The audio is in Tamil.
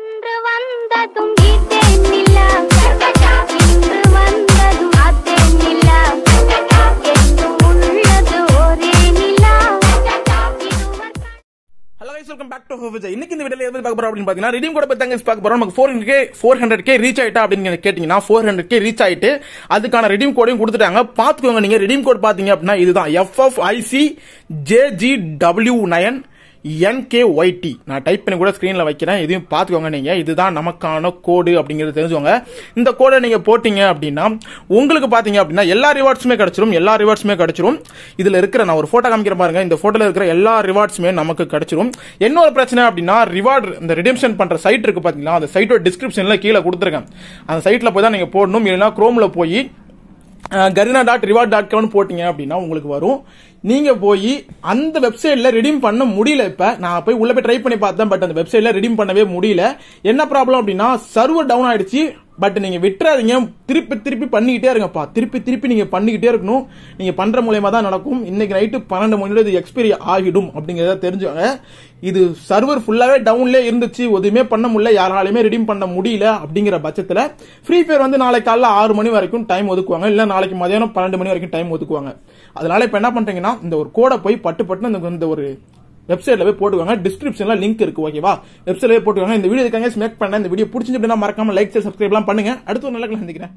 அன்று வந்ததும் ஈட்டேன் நிலா. இன்று வந்ததும் ஆத்தேன் நிலா. உள்ளது ஒரே நிலா hello guys welcome back to Vijay இன்னைக்கு இந்த வீடியோல எது பார்க்க போறோம் அப்படின்னு பாத்தீங்கன்னா ரிடீம் கோட் பத்தி தாங்க பார்க்க போறோம். நமக்கு four hundred K four hundred K reach ஆயிட்டா அப்படின்னு கேட்டீங்கன்னா ஃபோர் ஹண்ட்ரட் கே ரீச் ஆயிட்டு அதுக்கான ரிடீம் கோடையும் கொடுத்துட்டாங்க. பாத்துக்கோங்க நீங்க ரிடீம் கோட் பாத்தீங்க அப்படின்னா இதுதான் FFIC JG W nine NKYT நான் டைப் பண்ணி கூட ஸ்க்ரீனில் வைக்கிறேன். இதையும் பார்த்துக்கோங்க நீங்கள் இதுதான் நமக்கான கோடு அப்படிங்கிறது தெரிஞ்சுக்கோங்க. இந்த கோடை நீங்கள் போட்டிங்க அப்படின்னா உங்களுக்கு பார்த்தீங்க அப்படின்னா எல்லா ரிவார்ட்ஸுமே கிடச்சிரும். எல்லா ரிவார்ட்ஸுமே கிடச்சிரும். இதில் இருக்கிற நான் ஒரு ஃபோட்டோ காமிக்கிற பாருங்க. இந்த ஃபோட்டோவில் இருக்கிற எல்லா ரிவார்ட்ஸுமே நமக்கு கிடச்சிரும். என்ன ஒரு பிரச்சனை அப்படின்னா ரிவார்டு இந்த ரிடெம்ஷன் பண்ணுற சைட் இருக்குது பார்த்தீங்களா? அந்த சைட்டோட டிஸ்கிரிப்ஷனில் கீழே கொடுத்துருக்கேன். அந்த சைட்டில் போய் தான் நீங்கள் போடணும். இல்லைன்னா குரோமில் போய் கரினா டாட் ரிவார்ட் டாட் காம்னு போட்டீங்க அப்படின்னா உங்களுக்கு வரும். நீங்க போய் அந்த வெப்சைட்ல ரெடீம் பண்ண முடியல இப்ப. நான் போய் உள்ள போய் ட்ரை பண்ணி பார்த்தேன் பட் அந்த வெப்சைட்ல ரெடீம் பண்ணவே முடியல. என்ன ப்ராப்ளம் அப்படின்னா சர்வர் டவுன் ஆயிடுச்சு. பட் நீங்க விட்டுறாதீங்க. திருப்பி திருப்பி பண்ணிக்கிட்டே இருங்கப்பா. திருப்பி திருப்பி நீங்க பண்ணிக்கிட்டே இருக்கணும். நீங்க பண்ற மூலயமா தான் நடக்கும். இன்னைக்கு நைட்டு பன்னெண்டு மணியோட இது எக்ஸ்பைரி ஆகிடும் அப்படிங்கறத தெரிஞ்சுவாங்க இது சர்வர் ஃபுல்லாவே டவுன்லேயே இருந்துச்சு. எதுவுமே பண்ண முடியல. யாராலையுமே ரிடீம் பண்ண முடியல அப்படிங்கிற பட்சத்தில் ஃப்ரீ ஃபயர் வந்து நாளைக்கு காலைல ஆறு மணி வரைக்கும் டைம் ஒதுக்குவாங்க. இல்லை நாளைக்கு மதியானம் பன்னெண்டு மணி வரைக்கும் டைம் ஒதுக்குவாங்க. அதனால இப்போ என்ன பண்ணுறீங்கன்னா இந்த ஒரு கோடை போய் பட்டு பட்டு இந்த- இந்த ஒரு வெப்சைட்ல போய் போட்டுக்கோங்க. டிஸ்கிரிப்ஷன்ல லிங்க் இருக்கு ஓகேவா வெப்சைட்ல போய் போட்டுக்கோங்க. இந்த வீடியோ இருக்காங்க மேக் பண்ண இந்த வீடியோ பிடிச்சிருந்து மறக்காம லைக் சப்ஸ்கிரைப்லாம் பண்ணுங்க. அடுத்து ஒரு நல்ல class சந்திக்கிறேன்.